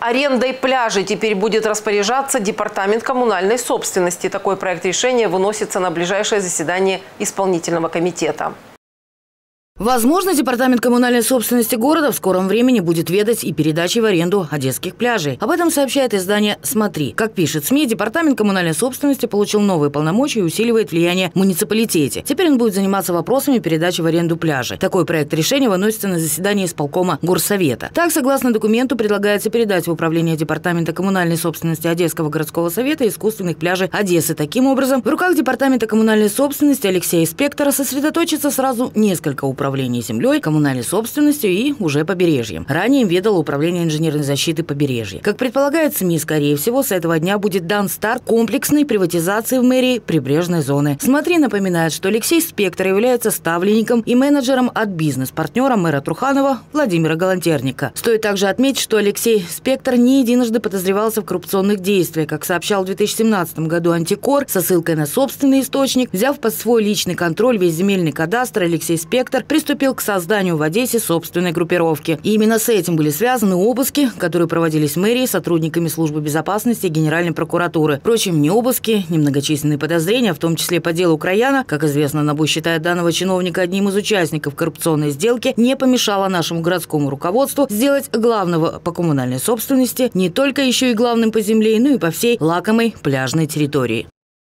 Арендой пляжей теперь будет распоряжаться Департамент коммунальной собственности. Такой проект решения выносится на ближайшее заседание исполнительного комитета. Возможно, Департамент коммунальной собственности города в скором времени будет ведать и передачей в аренду одесских пляжей. Об этом сообщает издание «Смотри». Как пишет СМИ, Департамент коммунальной собственности получил новые полномочия и усиливает влияние муниципалитете. Теперь он будет заниматься вопросами передачи в аренду пляжей. Такой проект решения выносится на заседание исполкома Горсовета. Так, согласно документу, предлагается передать в управление Департамента коммунальной собственности Одесского городского совета искусственных пляжей Одессы. Таким образом, в руках Департамента коммунальной собственности Алексея Спектора сосредоточится сразу несколько управлений управления землей, коммунальной собственностью и уже побережьем. Ранее им ведало Управление инженерной защиты побережья. Как предполагает СМИ, скорее всего, с этого дня будет дан старт комплексной приватизации в мэрии прибрежной зоны. Смотри напоминает, что Алексей Спектр является ставленником и менеджером от бизнес-партнера мэра Труханова Владимира Галантерника. Стоит также отметить, что Алексей Спектр не единожды подозревался в коррупционных действиях. Как сообщал в 2017 году Антикор со ссылкой на собственный источник, взяв под свой личный контроль весь земельный кадастр, Алексей Спектр приступил к созданию в Одессе собственной группировки. И именно с этим были связаны обыски, которые проводились в мэрии сотрудниками службы безопасности и Генеральной прокуратуры. Впрочем, ни обыски, ни многочисленные подозрения, в том числе по делу Краяна, как известно, НАБУ считает данного чиновника одним из участников коррупционной сделки, не помешало нашему городскому руководству сделать главного по коммунальной собственности не только еще и главным по земле, но и по всей лакомой пляжной территории.